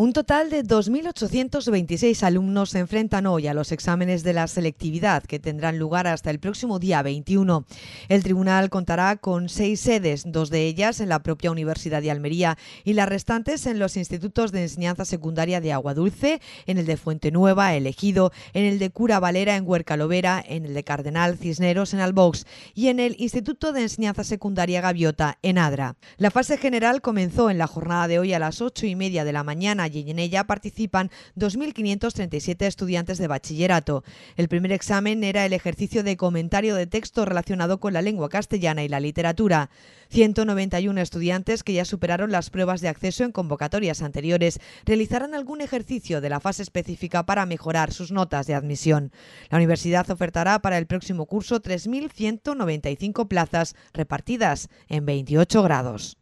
Un total de 2.826 alumnos se enfrentan hoy a los exámenes de la selectividad que tendrán lugar hasta el próximo día 21. El tribunal contará con seis sedes, dos de ellas en la propia Universidad de Almería y las restantes en los institutos de enseñanza secundaria de Agua Dulce, en el de Fuente Nueva, Elegido, en el de Cura Valera en Huercalovera, en el de Cardenal Cisneros en Albox y en el Instituto de Enseñanza Secundaria Gaviota en Adra. La fase general comenzó en la jornada de hoy a las ocho y media de la mañana y en ella participan 2.537 estudiantes de bachillerato. El primer examen era el ejercicio de comentario de texto relacionado con la lengua castellana y la literatura. 191 estudiantes que ya superaron las pruebas de acceso en convocatorias anteriores realizarán algún ejercicio de la fase específica para mejorar sus notas de admisión. La universidad ofertará para el próximo curso 3.195 plazas repartidas en 28 grados.